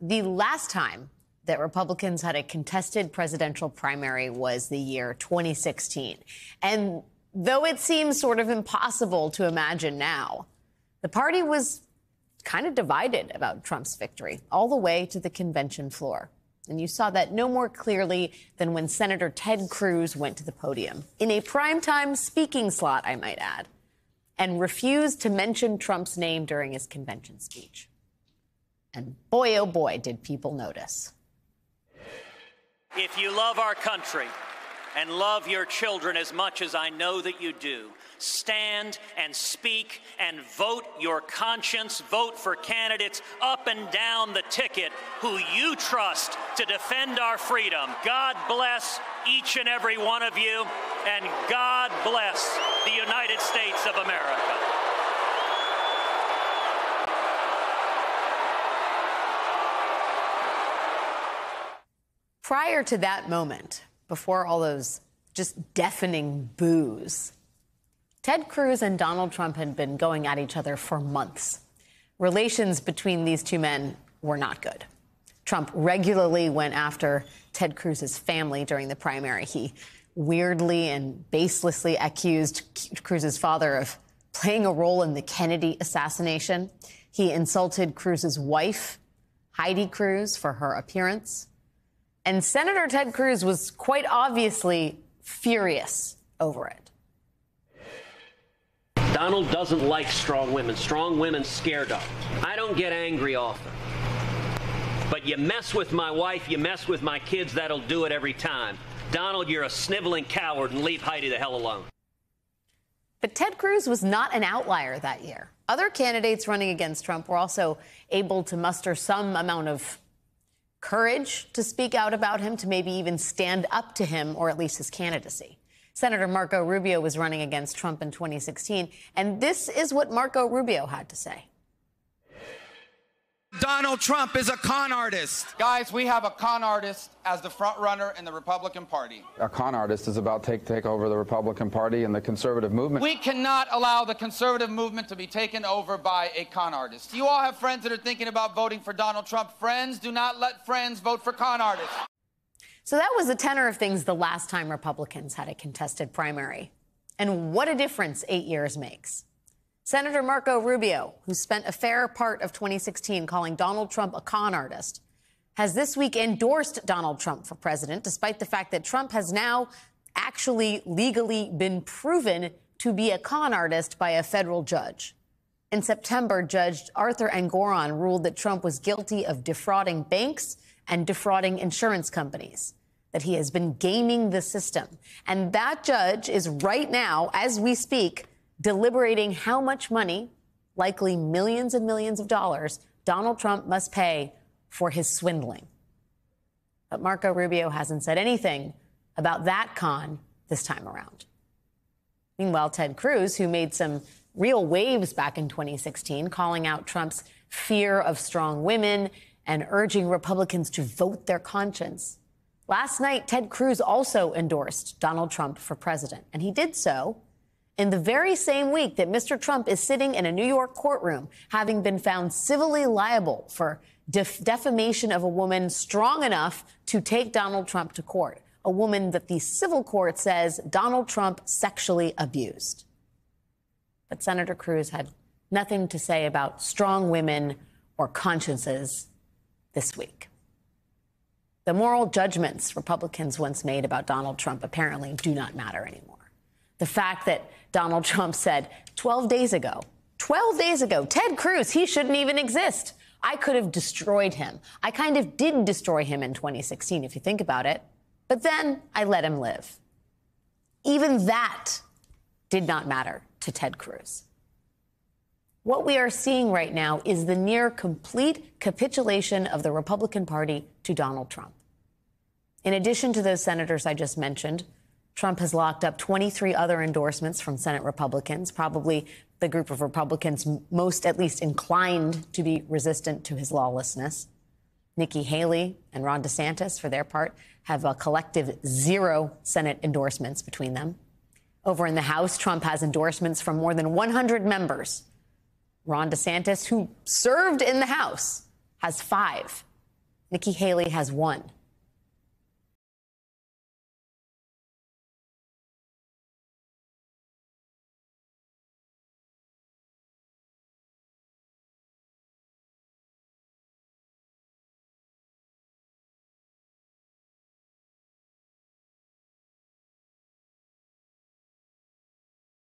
The last time that Republicans had a contested presidential primary was the year 2016. And though it seems sort of impossible to imagine now, the party was kind of divided about Trump's victory all the way to the convention floor. And you saw that no more clearly than when Senator Ted Cruz went to the podium, in a primetime speaking slot, I might add, and refused to mention Trump's name during his convention speech. And boy, oh boy, did people notice. If you love our country and love your children as much as I know that you do, stand and speak and vote your conscience. Vote for candidates up and down the ticket who you trust to defend our freedom. God bless each and every one of you, and God bless the United States of America. Prior to that moment, before all those just deafening boos, Ted Cruz and Donald Trump had been going at each other for months. Relations between these two men were not good. Trump regularly went after Ted Cruz's family during the primary. He weirdly and baselessly accused Cruz's father of playing a role in the Kennedy assassination. He insulted Cruz's wife, Heidi Cruz, for her appearance. And Senator Ted Cruz was quite obviously furious over it. Donald doesn't like strong women. Strong women scare Donald. I don't get angry often. But you mess with my wife, you mess with my kids, that'll do it every time. Donald, you're a sniveling coward and leave Heidi the hell alone. But Ted Cruz was not an outlier that year. Other candidates running against Trump were also able to muster some amount of courage to speak out about him, to maybe even stand up to him or at least his candidacy. Senator Marco Rubio was running against Trump in 2016, and this is what Marco Rubio had to say. Donald Trump is a con artist. Guys, we have a con artist as the front runner in the Republican Party. A con artist is about to take, take over the Republican Party and the conservative movement. We cannot allow the conservative movement to be taken over by a con artist. You all have friends that are thinking about voting for Donald Trump. Friends, do not let friends vote for con artists. So that was the tenor of things the last time Republicans had a contested primary. And what a difference eight years makes. Senator Marco Rubio, who spent a fair part of 2016 calling Donald Trump a con artist, has this week endorsed Donald Trump for president, despite the fact that Trump has now actually legally been proven to be a con artist by a federal judge. In September, Judge Arthur Engoron ruled that Trump was guilty of defrauding banks and defrauding insurance companies, that he has been gaming the system. And that judge is right now, as we speak, deliberating how much money, likely millions and millions of dollars, Donald Trump must pay for his swindling. But Marco Rubio hasn't said anything about that con this time around. Meanwhile, Ted Cruz, who made some real waves back in 2016, calling out Trump's fear of strong women and urging Republicans to vote their conscience. Last night, Ted Cruz also endorsed Donald Trump for president, and he did so in the very same week that Mr. Trump is sitting in a New York courtroom, having been found civilly liable for def- defamation of a woman strong enough to take Donald Trump to court, a woman that the civil court says Donald Trump sexually abused. But Senator Cruz had nothing to say about strong women or consciences this week. The moral judgments Republicans once made about Donald Trump apparently do not matter anymore. The fact that Donald Trump said 12 days ago, 12 days ago, Ted Cruz, he shouldn't even exist. I could have destroyed him. I kind of did destroy him in 2016, if you think about it. But then I let him live. Even that did not matter to Ted Cruz. What we are seeing right now is the near complete capitulation of the Republican Party to Donald Trump. In addition to those senators I just mentioned, Trump has locked up 23 other endorsements from Senate Republicans, probably the group of Republicans most at least inclined to be resistant to his lawlessness. Nikki Haley and Ron DeSantis, for their part, have a collective zero Senate endorsements between them. Over in the House, Trump has endorsements from more than 100 members Ron DeSantis, who served in the House, has five. Nikki Haley has one.